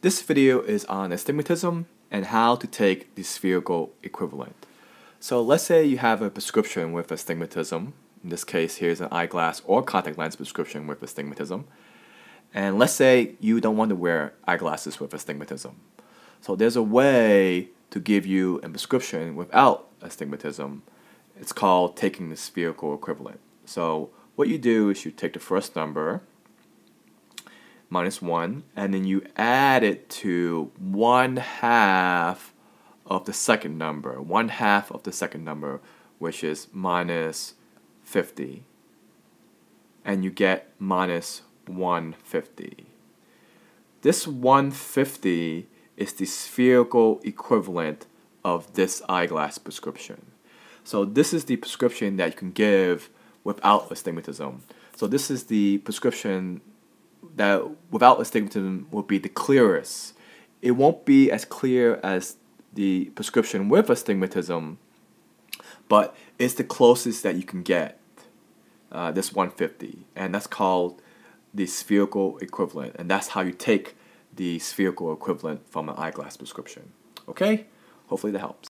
This video is on astigmatism and how to take the spherical equivalent. So let's say you have a prescription with astigmatism. In this case, here's an eyeglass or contact lens prescription with astigmatism. And let's say you don't want to wear eyeglasses with astigmatism. So there's a way to give you a prescription without astigmatism. It's called taking the spherical equivalent. So what you do is you take the first number, minus 1, and then you add it to 1 half of the second number, 1 half of the second number, which is minus 50. And you get minus 150. This 150 is the spherical equivalent of this eyeglass prescription. So this is the prescription that you can give without astigmatism. So this is the prescription that without astigmatism will be the clearest. It won't be as clear as the prescription with astigmatism, but it's the closest that you can get. Uh, this 150, and that's called the spherical equivalent, and that's how you take the spherical equivalent from an eyeglass prescription. Okay? Hopefully that helps.